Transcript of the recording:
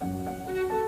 Música